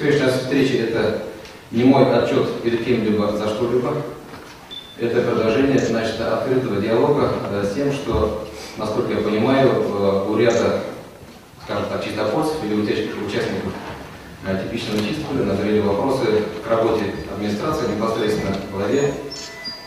Сегодняшняя встреча – это не мой отчет перед кем-либо за что-либо. Это продолжение значит, открытого диалога э, с тем, что, насколько я понимаю, э, у ряда, скажем так, чистопольцев или участников э, типичного чистого назрели вопросы к работе администрации непосредственно в главе,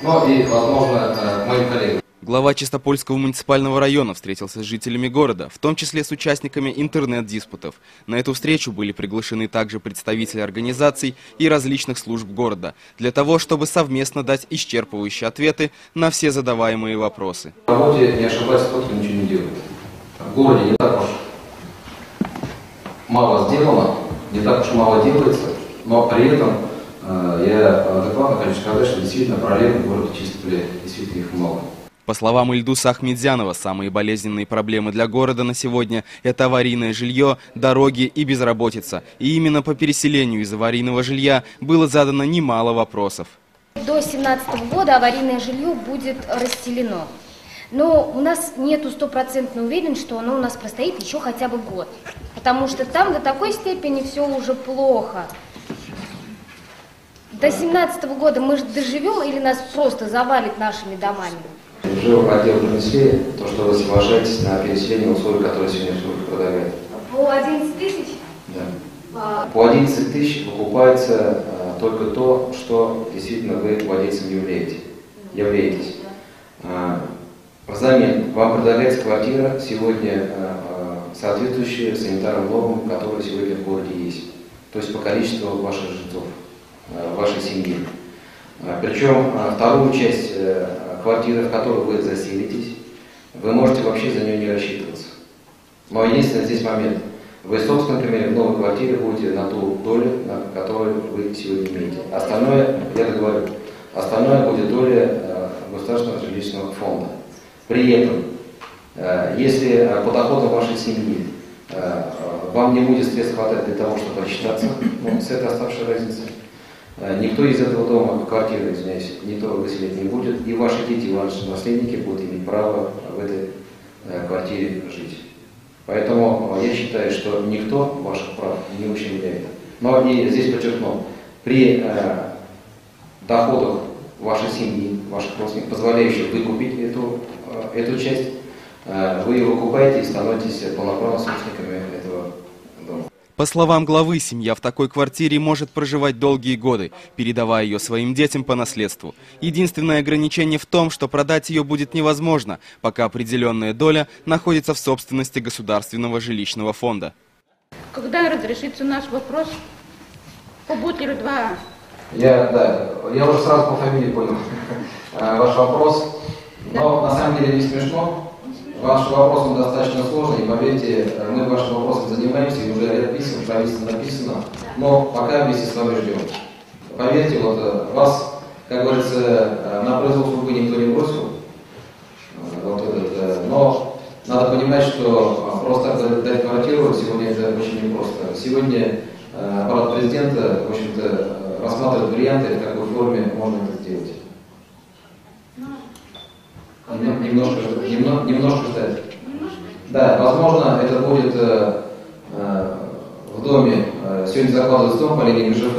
но и, возможно, моим коллегам. Глава Чистопольского муниципального района встретился с жителями города, в том числе с участниками интернет-диспутов. На эту встречу были приглашены также представители организаций и различных служб города, для того, чтобы совместно дать исчерпывающие ответы на все задаваемые вопросы. В работе не ошибается тот, кто ничего не делает. В городе не так уж мало сделано, не так уж мало делается, но при этом э, я адекватно хочу сказать, что действительно проблем в городе Чистополе действительно их много. По словам Ильдуса Ахмедзянова, самые болезненные проблемы для города на сегодня – это аварийное жилье, дороги и безработица. И именно по переселению из аварийного жилья было задано немало вопросов. До 2017 года аварийное жилье будет расселено. Но у нас нету стопроцентной уверенности, что оно у нас простоит еще хотя бы год. Потому что там до такой степени все уже плохо. До 2017 года мы доживем или нас просто завалит нашими домами? Уже в отдел принесли то, что вы соглашаетесь на переселение условий, которые сегодня служба предлагает. По 11 тысяч? Да. А... По 11 тысяч выкупается а, только то, что действительно вы владельцем являете, являетесь. А, взамен вам предлагается квартира сегодня а, соответствующая санитарным нормам, которые сегодня в городе есть. То есть по количеству ваших жильцов, а, вашей семьи. А, причем вторую часть квартира, в которой вы заселитесь, вы можете вообще за нее не рассчитываться. Но единственный здесь момент. Вы, собственно, например, в новой квартире будете на ту долю, на которую вы сегодня имеете. Остальное, я говорю, остальное будет доля э, государственного жилищного фонда. При этом, э, если э, по доходам вашей семьи вам не будет средств хватать для того, чтобы рассчитаться ну, с этой оставшей разницей, никто из этого дома, квартиры, извиняюсь, никто выселять не будет, и ваши дети, ваши наследники будут иметь право в этой э, квартире жить. Поэтому э, я считаю, что никто ваших прав не ущемляет. Но и здесь подчеркну, при э, доходах вашей семьи, ваших родственников, позволяющих выкупить эту, э, эту часть, э, вы ее выкупаете и становитесь полноправными собственниками. По словам главы, семья в такой квартире может проживать долгие годы, передавая ее своим детям по наследству. Единственное ограничение в том, что продать ее будет невозможно, пока определенная доля находится в собственности Государственного жилищного фонда. Когда разрешится наш вопрос по Бутлеру 2? Я, да, я уже сразу по фамилии понял ваш вопрос, но на самом деле не смешно. Ваш вопрос он достаточно сложный, и поверьте, мы вашим вопросом занимаемся, и уже ряд писем, правительство написано, но пока вместе с вами ждем. Поверьте, вот э, вас, как говорится, э, на произвол судьбы никто не бросил, э, вот этот, но надо понимать, что просто дать квартиру сегодня это очень непросто. Сегодня аппарат президента, в общем-то, рассматривает варианты, в какой форме можно это сделать. Немножко, немного, немножко ждать. Да, возможно, это будет э, э, в доме, э, сегодня закладывается дом по линии МЖФ,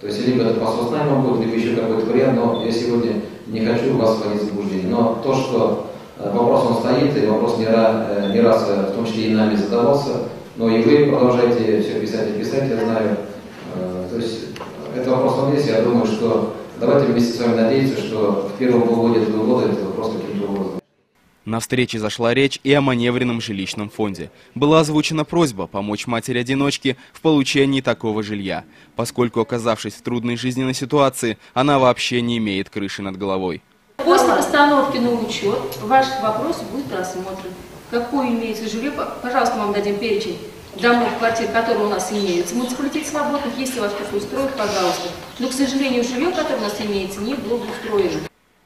то есть либо это посол найма будет, либо еще какой-то вариант, но я сегодня не хочу вас вводить в заблуждение. Но то, что э, вопрос он стоит, и вопрос не, раз, не раз, в том числе и нами задавался, но и вы продолжаете все писать и писать, я знаю. То есть это вопрос он есть, я думаю, что Давайте вместе с вами надеяться, что в первом полугодии этого года это вопрос каким-то образом. На встрече зашла речь и о маневренном жилищном фонде. Была озвучена просьба помочь матери-одиночке в получении такого жилья, поскольку, оказавшись в трудной жизненной ситуации, она вообще не имеет крыши над головой. После постановки на учет ваш вопрос будет рассмотрен. Какое имеется жилье, пожалуйста, вам дадим перечень домов, квартир, которые у нас имеются. Муниципалитет свободных, если вас кто-то устроит, пожалуйста. Но, к сожалению, жилье, которое у нас имеется, не благоустроено.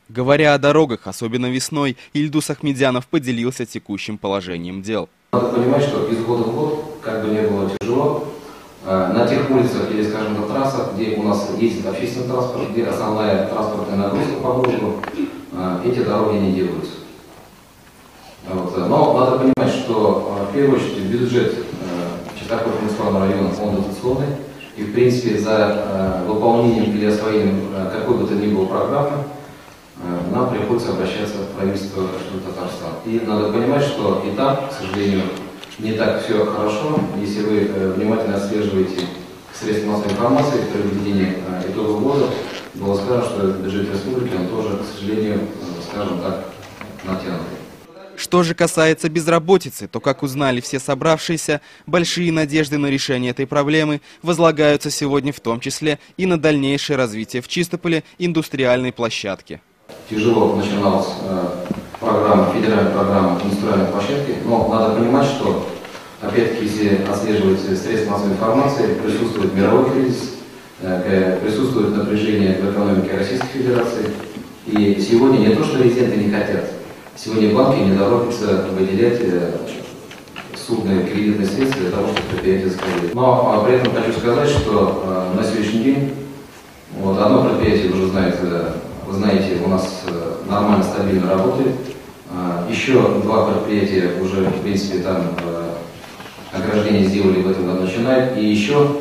Говоря о дорогах, особенно весной, Ильдус Ахмедянов поделился текущим положением дел. Надо понимать, что из года в год, как бы не было тяжело, э, на тех улицах или, скажем, на трассах, где у нас ездит общественный транспорт, где основная транспортная нагрузка по городу, э, эти дороги не делаются. Вот. Но надо понимать, что э, в первую очередь бюджет такой муниципального района, он дотационный. И, в принципе, за э, выполнением или освоением э, какой бы то ни было программы э, нам приходится обращаться в правительство Татарстана. И надо понимать, что и там, к сожалению, не так все хорошо. Если вы внимательно отслеживаете средства массовой информации при введении итогов года, было сказано, что бюджет республики, он тоже, к сожалению, скажем так, натянутый. Что же касается безработицы, то, как узнали все собравшиеся, большие надежды на решение этой проблемы возлагаются сегодня в том числе и на дальнейшее развитие в Чистополе индустриальной площадки. Тяжело начиналась э, программа, федеральная программа индустриальной площадки, но надо понимать, что, опять-таки, если отслеживать средства массовой информации, присутствует мировой кризис, э, присутствует напряжение в экономике Российской Федерации, и сегодня не то, что резиденты не хотят, Сегодня банки не торопятся выделять э, судные кредитные средства для того, чтобы предприятие закрыли. Но а, при этом хочу сказать, что э, на сегодняшний день вот одно предприятие уже знает, э, вы знаете, у нас нормально, стабильно работает. Еще два предприятия уже, в принципе, там ограждение сделали в этом году начинают. И еще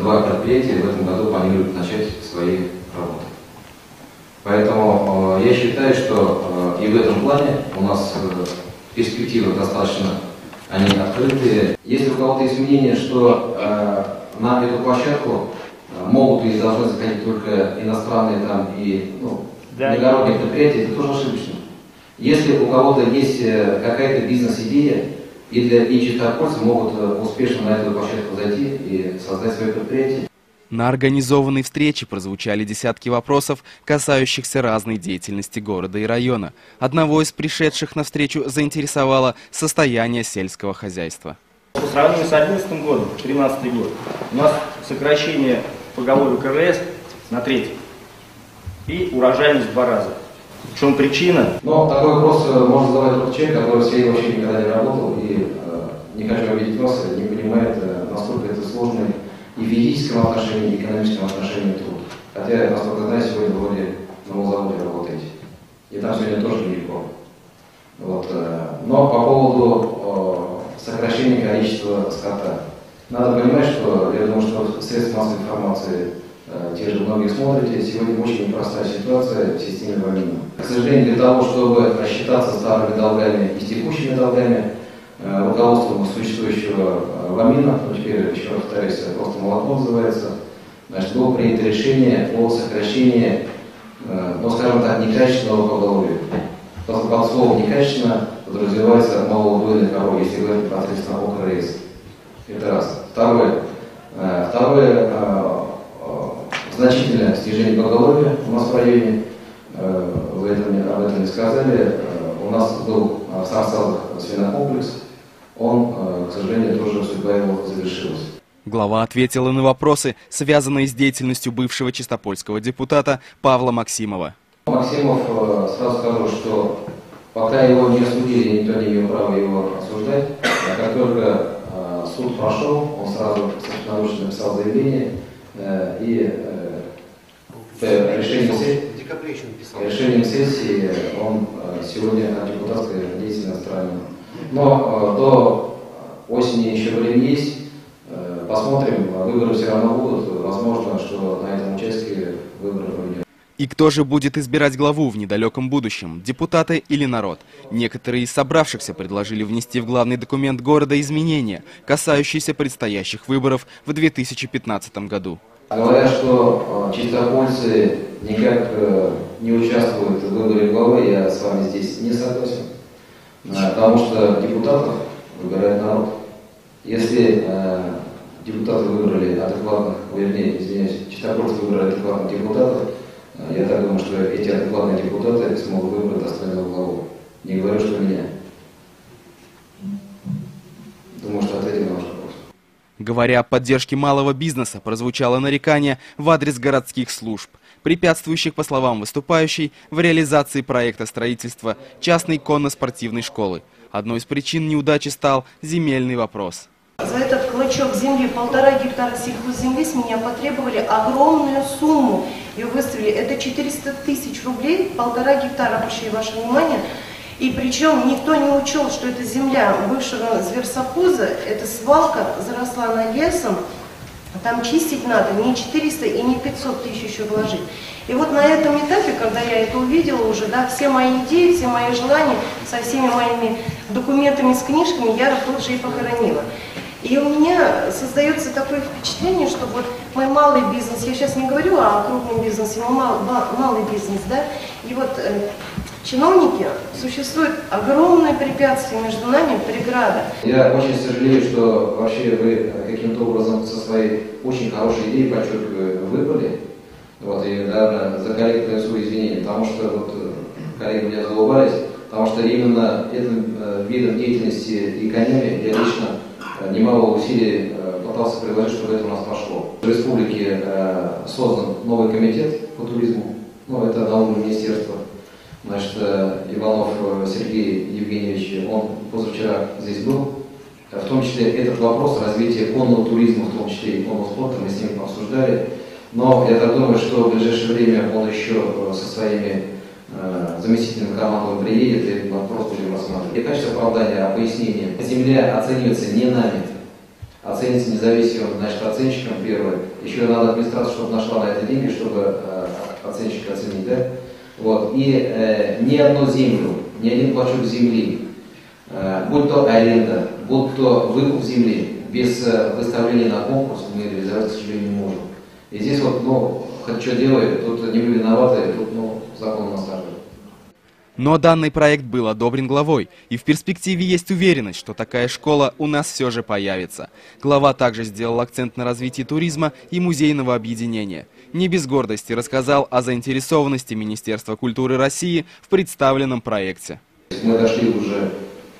два предприятия в этом году планируют начать свои работы. Поэтому э, я считаю, что э, и в этом плане у нас э, перспективы достаточно они открытые. Если у кого-то есть мнение, что на эту площадку могут или должны заходить только иностранные там и ну, да. международные предприятия, это тоже ошибочно. Если у кого-то есть какая-то бизнес-идея, и для и чистопольцы могут успешно на эту площадку зайти и создать свое предприятие. На организованной встрече прозвучали десятки вопросов, касающихся разной деятельности города и района. Одного из пришедших на встречу заинтересовало состояние сельского хозяйства. По сравнению с 2011 годом, 2013 год, у нас сокращение поголовья КВС на треть и урожайность в два раза. В чем причина? Ну, такой вопрос э, можно задавать тот человек, который в сфере вообще никогда не работал и, э, не хочу обидеть вас, не понимает, э, и физическом отношении, и экономическом отношении труд. Хотя, я насколько знаю, сегодня вроде на Молзаводе работаете. И там сегодня тоже нелегко. Вот. Э, но по поводу сокращения количества скота. Надо понимать, что я думаю, что средства массовой информации э, те же многие смотрите, сегодня очень непростая ситуация в системе вамина. К сожалению, для того, чтобы рассчитаться старыми долгами и текущими долгами, Э, руководством существующего э, ВАМИНа, ну, теперь еще раз повторюсь, просто молоко называется, значит, было принято решение о сокращении, э, ну, скажем так, некачественного поголовья. Под словом некачественно подразумевается малоудойная корова, если говорить непосредственно о КРС. Это раз. Второе. Второе, значительное снижение поголовья у нас в районе, вы это, об этом не сказали, у нас был в Сарсалах свинокомплекс, он, э, к сожалению, тоже судьба его завершилась. Глава ответила на вопросы, связанные с деятельностью бывшего чистопольского депутата Павла Максимова. Максимов, э, сразу скажу, что пока его не осудили, никто не имел права его осуждать. А как только э, суд прошел, он сразу собственноручно написал заявление и решением, решением сессии он сегодня от депутатской деятельности отстранен. Но э, до осени еще время есть. Э, посмотрим, выборы все равно будут. Возможно, что на этом участке выборы проведем. И кто же будет избирать главу в недалеком будущем, депутаты или народ? Некоторые из собравшихся предложили внести в главный документ города изменения, касающиеся предстоящих выборов в 2015 году. Говорят, что э, чистопольцы никак не участвуют в выборе главы, я с вами здесь не согласен. Потому что депутатов выбирает народ. Если э, депутаты выбрали адекватных, вернее, извиняюсь, чистопольцы выбрали адекватных депутатов, э, я так думаю, что эти адекватные депутаты смогут выбрать достойного главу. Не говорю, что меня. Думаю, что ответил на ваш вопрос. Говоря о поддержке малого бизнеса, прозвучало нарекание в адрес городских служб препятствующих, по словам выступающей, в реализации проекта строительства частной конно-спортивной школы. Одной из причин неудачи стал земельный вопрос. За этот клочок земли, полтора гектара сельхозземли, с меня потребовали огромную сумму. Ее выставили. Это 400 тысяч рублей, полтора гектара, обращаю ваше внимание. И причем никто не учел, что это земля бывшего зверсовхоза, эта свалка заросла на лесом, Там чистить надо не 400 и не 500 тысяч еще вложить. И вот на этом этапе, когда я это увидела уже, да, все мои идеи, все мои желания со всеми моими документами с книжками я тут же и похоронила. И у меня создается такое впечатление, что вот мой малый бизнес, я сейчас не говорю о крупном бизнесе, но мал, малый бизнес, да, и вот э, чиновники, существует огромное препятствие между нами, преграда. Я очень сожалею, что вообще вы каким-то образом со своей очень хорошей идеей, подчеркиваю, выбрали. Вот, и, наверное, за коллег принесу извинения, потому что вот э, коллеги меня заулыбались, потому что именно этим э, видом деятельности и конями я лично э, немало усилий пытался приложить, чтобы это у нас пошло. В республике создан новый комитет по туризму, ну, это на уровне министерства. Значит, Иванов Сергей Евгеньевич, он позавчера здесь был. В том числе этот вопрос развития конного туризма, в том числе и конного спорта, мы с ним обсуждали. Но я так думаю, что в ближайшее время он еще э, со своими э, заместителями командой приедет и вопрос будем рассматривать. И качество оправдания, а пояснение. Земля оценивается не нами, оценится независимым значит, оценщиком первое. Еще надо администрация, чтобы нашла на это деньги, чтобы э, оценщика оценить, да? Вот. И э, ни одну землю, ни один клочок земли, э, будь то аренда, будь то выкуп земли, без э, выставления на конкурс мы реализовать, к сожалению, не можем. И здесь вот, ну, хоть что делает, тут не мы виноваты, тут, ну, закон нас но данный проект был одобрен главой, и в перспективе есть уверенность, что такая школа у нас все же появится. Глава также сделал акцент на развитии туризма и музейного объединения. Не без гордости рассказал о заинтересованности Министерства культуры России в представленном проекте. Мы дошли уже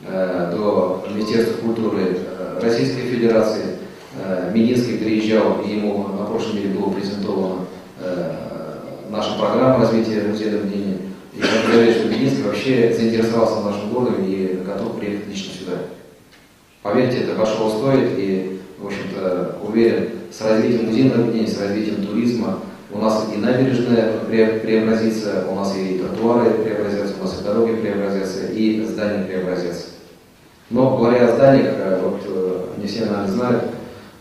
э, до Министерства культуры э, Российской Федерации, Э, Мединский приезжал, и ему на прошлом неделе было презентована э, наша программа развития музейного мнения. И он говорит, что Мединский вообще заинтересовался нашим городом и готов приехать лично сюда. Поверьте, это большого стоит, и, в общем-то, уверен, с развитием музейного мнения, с развитием туризма у нас и набережная преобразится, у нас и тротуары преобразятся, у нас и дороги преобразятся, и здания преобразятся. Но говоря о зданиях, э, вот не все, наверное, знают,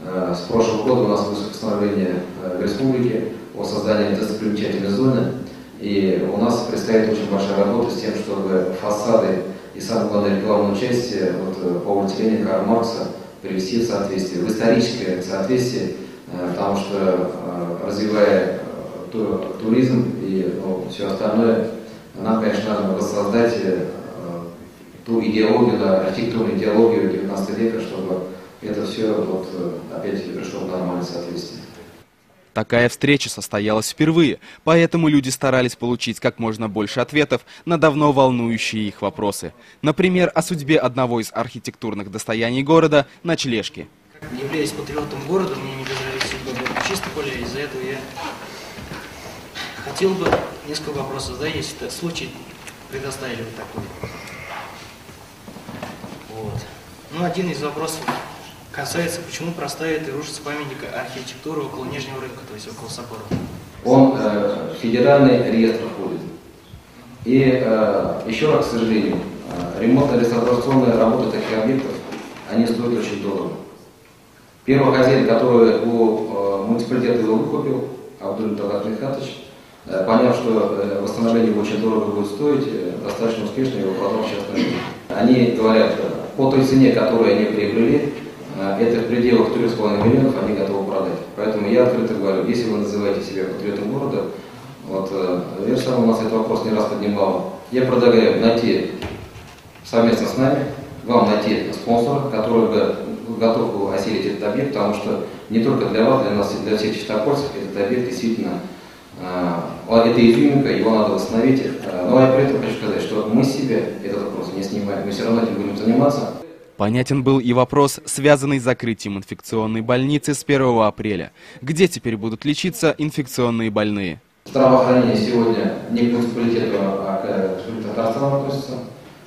Э, с прошлого года у нас вышло постановление э, в республике о создании достопримечательной зоны. И у нас предстоит очень большая работа с тем, чтобы фасады и самое главное рекламную часть вот, э, по улице Ленина Карла Маркса привести в соответствие, в историческое соответствие, потому что развивая туризм и ну, все остальное, нам, конечно, надо воссоздать ту идеологию, да, архитектурную идеологию 19 века, чтобы это все вот э, опять пришло в нормальное соответствие. Такая встреча состоялась впервые, поэтому люди старались получить как можно больше ответов на давно волнующие их вопросы. Например, о судьбе одного из архитектурных достояний города – ночлежки. Не являясь патриотом города, мне не безразит судьба из-за этого я хотел бы несколько вопросов задать, если это случай предоставили вы такой. Вот. Ну, один из вопросов касается, почему проставит и рушится памятник архитектуры около Нижнего рынка, то есть около собора. Он э, в федеральный реестр входит. И э, еще раз, к сожалению, э, ремонтно-реставрационные работы таких объектов, они стоят очень дорого. Первый хозяин, который у э, муниципалитета его выкупил, Абдуль Талат Михатович, э, поняв, что э, восстановление очень дорого будет стоить, э, достаточно успешно его продал сейчас Они говорят, э, по той цене, которую они приобрели, это в пределах 3,5 миллионов они готовы продать. Поэтому я открыто говорю, если вы называете себя патриотом города, вот э, Версал у нас этот вопрос не раз поднимал, я предлагаю найти совместно с нами, вам найти спонсора, который бы готов был осилить этот объект, потому что не только для вас, для нас, для всех чистопольцев этот объект действительно э, это изюминка, его надо восстановить. Э, но я при этом хочу сказать, что мы себе этот вопрос не снимаем, мы все равно этим будем заниматься. Понятен был и вопрос, связанный с закрытием инфекционной больницы с 1 апреля. Где теперь будут лечиться инфекционные больные? Здравоохранение сегодня не к муниципалитету, а к Татарстану относится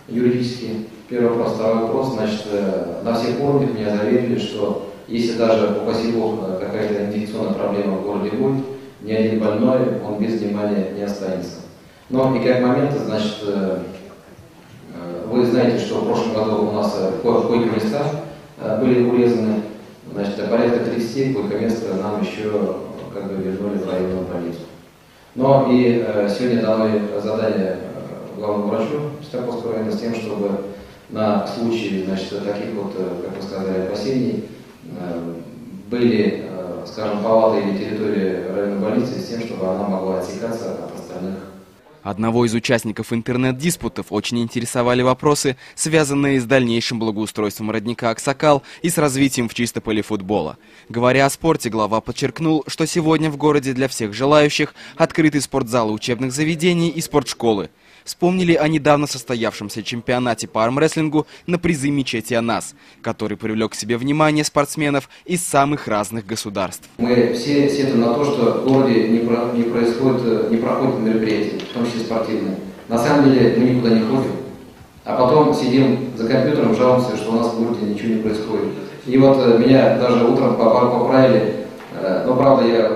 юридически. Первый вопрос. Второй вопрос. Значит, э, на всех уровнях меня заверили, что если даже, упаси бог, какая-то инфекционная проблема в городе будет, ни один больной, он без внимания не останется. Но и как момент, значит, э, вы знаете, что в прошлом году у нас э, койки места э, были урезаны. Значит, а порядка 30 койко-места нам еще как бы вернули в районную больницу. Но и э, сегодня дано задание э, главному врачу Ставропольского района с тем, чтобы на случай значит, таких вот, э, как вы сказали, опасений э, были, э, скажем, палаты или территории районной больницы с тем, чтобы она могла отсекаться от остальных Одного из участников интернет-диспутов очень интересовали вопросы, связанные с дальнейшим благоустройством родника Аксакал и с развитием в чистополе футбола. Говоря о спорте, глава подчеркнул, что сегодня в городе для всех желающих открыты спортзалы учебных заведений и спортшколы. Вспомнили о недавно состоявшемся чемпионате по армрестлингу на призы мечети Анас, который привлек к себе внимание спортсменов из самых разных государств. Мы все сетуем на то, что в городе не, про, не происходит, не проходит мероприятий, в том числе спортивные. На самом деле мы никуда не ходим, а потом сидим за компьютером, жалуемся, что у нас в городе ничего не происходит. И вот э, меня даже утром поправили, э, но правда я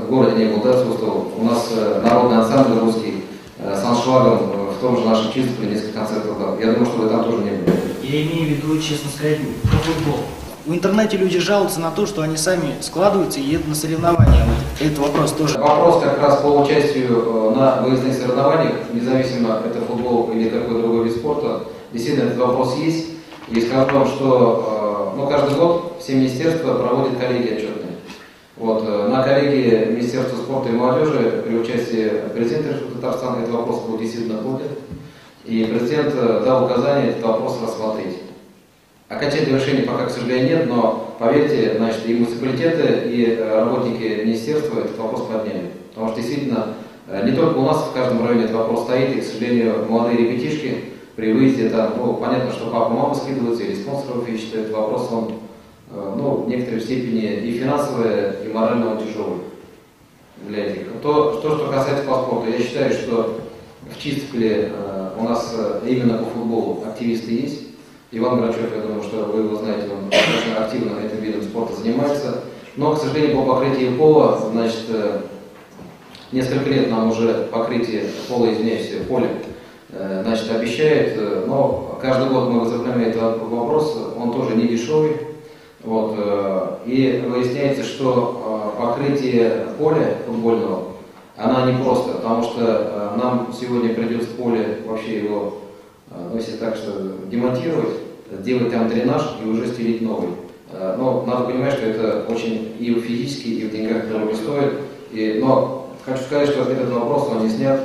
в городе не был, да, отсутствовал. У нас э, народный ансамбль русский с аншлагом в том же нашем Чистополе несколько концертов дал. Я думаю, что вы там тоже не были. Я имею в виду, честно сказать, про футбол. В интернете люди жалуются на то, что они сами складываются и едут на соревнования. Вот этот вопрос тоже. Вопрос как раз по участию на выездных соревнованиях, независимо это футбол или какой другой вид спорта, действительно этот вопрос есть. И скажу вам, что ну, каждый год все министерства проводят коллеги отчетные. Вот, на коллегии Министерства спорта и молодежи при участии президента Татарстана этот вопрос был действительно поднят. И президент дал указание этот вопрос рассмотреть. Окончательного решения пока, к сожалению, нет, но поверьте, значит, и муниципалитеты, и работники министерства этот вопрос подняли. Потому что действительно не только у нас в каждом районе этот вопрос стоит, и, к сожалению, молодые ребятишки при выезде, там, ну, понятно, что папа, мама скидываются, или спонсоров ищут, этот вопрос, он, ну, в некоторой степени и финансовый, и морально он тяжелый для этих. То, то, что касается паспорта, я считаю, что в Чистополе у нас именно по футболу активисты есть. Иван Грачев, я думаю, что вы его знаете, он достаточно активно этим видом спорта занимается. Но, к сожалению, по покрытию пола, значит, несколько лет нам уже покрытие пола, извиняюсь, поля, значит, обещает, но каждый год мы возобновляем этот вопрос, он тоже не дешевый. Вот, и выясняется, что покрытие поля футбольного, она не просто, потому что нам сегодня придется поле, вообще его, ну, если так что, демонтировать, делать там дренаж и уже стелить новый. Но надо понимать, что это очень и физически, и в деньгах дорого стоит. И, но хочу сказать, что этот вопрос он не снят.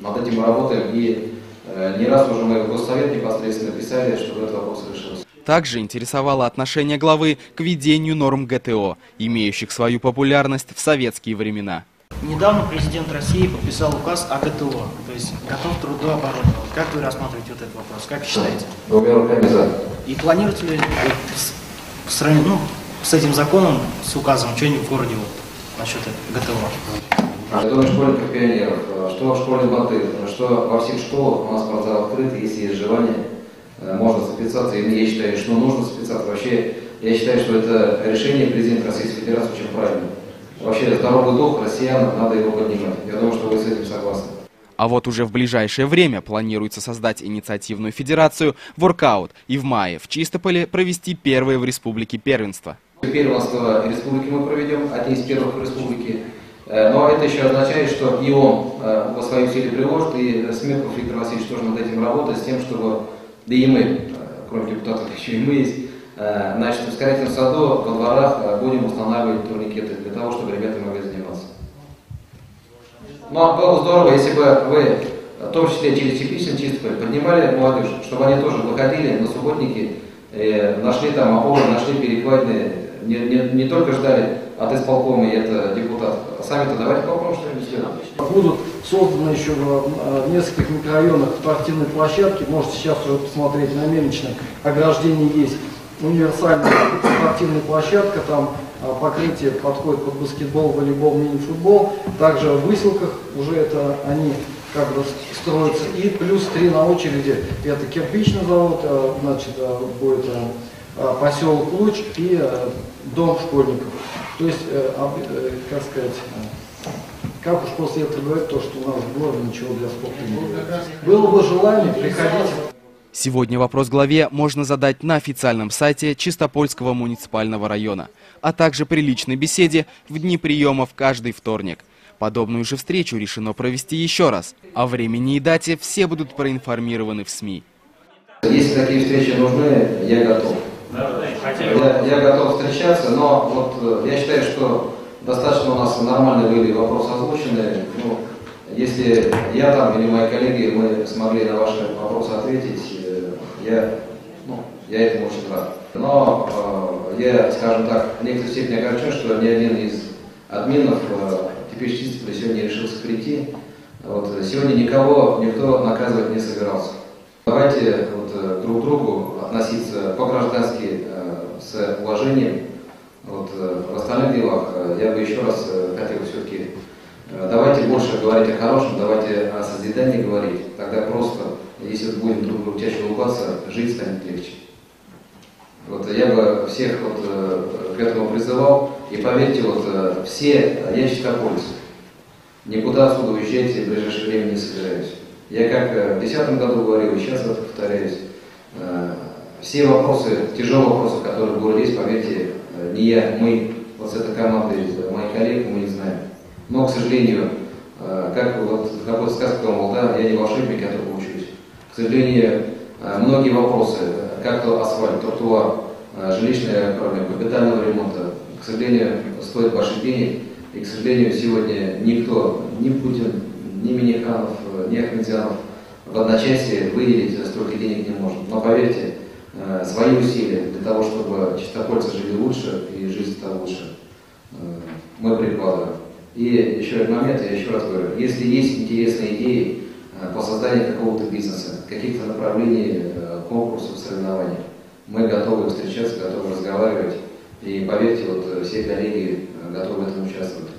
Над этим работаем. И э, не раз уже мы в Госсовет непосредственно писали, чтобы этот вопрос решился. Также интересовало отношение главы к ведению норм ГТО, имеющих свою популярность в советские времена. Недавно президент России подписал указ о ГТО, то есть готов к труду оборудования. Как вы рассматриваете вот этот вопрос? Как считаете? Двумя руками за. И планируете ли с, с, ну, с этим законом, с указом, что-нибудь в городе вот, насчет ГТО? Я думаю, школьников пионеров, что в школе Баты, что во всех школах у нас спортзал открыт, если есть желание, можно записаться. И я считаю, что нужно записаться. Вообще, я считаю, что это решение президента Российской Федерации очень правильное. Вообще, здоровый дух россиян, надо его поднимать. Я думаю, что вы с этим согласны. А вот уже в ближайшее время планируется создать инициативную федерацию «Воркаут» и в мае в Чистополе провести первое в республике первенство. Первенство республики мы проведем, одни из первых в республике. Но это еще означает, что и он по своей силе приложит, и Смирков Виктор Васильевич тоже над этим работает, с тем, чтобы, да и мы, кроме депутатов, еще и мы есть, значит, в ускорительном саду, во дворах будем устанавливать турникеты для того, чтобы ребята могли заниматься. Но было здорово, если бы вы, в том числе через тепличный Чистополь, поднимали молодежь, чтобы они тоже выходили на субботники, нашли там опоры, нашли перекладины, не, не, не только ждали от исполкома и это депутат, а сами-то давайте попробуем что-нибудь сделать. Будут созданы еще в нескольких микрорайонах спортивные площадки, можете сейчас уже посмотреть на мельничном ограждении есть универсальная спортивная площадка, там покрытие подходит под баскетбол, волейбол, мини-футбол. Также в выселках уже это они как бы строятся. И плюс три на очереди. Это кирпичный завод, значит, будет поселок Луч и дом школьников. То есть, как сказать, как уж после этого говорить, то, что у нас в городе ничего для спорта не было. Было бы желание, приходите. Сегодня вопрос главе можно задать на официальном сайте Чистопольского муниципального района, а также при личной беседе в дни приемов каждый вторник. Подобную же встречу решено провести еще раз. О времени и дате все будут проинформированы в СМИ. Если такие встречи нужны, я готов. Я, я готов встречаться, но вот э, я считаю, что достаточно у нас нормальные были вопросы озвучены. Ну, если я там или мои коллеги, мы смогли на ваши вопросы ответить, э, я, ну, я этому очень рад. Но э, я, скажем так, в некоторой степени огорчен, что ни один из админов э, чистителя сегодня решился прийти. Вот, сегодня никого никто наказывать не собирался. Давайте вот, э, друг к другу относиться э, с уважением. Вот, э, в остальных делах э, я бы еще раз э, хотел все-таки давайте больше говорить о хорошем, давайте о созидании говорить. Тогда просто, если будем друг другу чаще улыбаться, жить станет легче. Вот я бы всех вот, к этому призывал. И поверьте, вот все, я чистопольцы, никуда отсюда уезжать в ближайшее время не собираюсь. Я как в 2010 году говорил, и сейчас это повторяюсь. Все вопросы, тяжелые вопросы, которые были здесь, поверьте, э, не я, мы, вот с этой командой, э, мои коллеги, мы не знаем. Но, к сожалению, э, как вот в какой-то сказке был, да, я не волшебник, я только учусь. К сожалению, многие вопросы, как то асфальт, тротуар, жилищная проблема, капитального ремонта, к сожалению, стоит больших денег. И, к сожалению, сегодня никто, ни Путин, ни Миниханов, ни Ахмедзянов в одночасье выделить столько денег не может. Но поверьте, э, свои усилия для того, чтобы чистопольцы жили лучше и жизнь стала лучше, э, мы прикладываем. И еще один момент, я еще раз говорю, если есть интересные идеи э, по созданию какого-то бизнеса, каких-то направлений, э, конкурсов, соревнований, мы готовы встречаться, готовы разговаривать. И поверьте, вот все коллеги готовы в этом участвовать.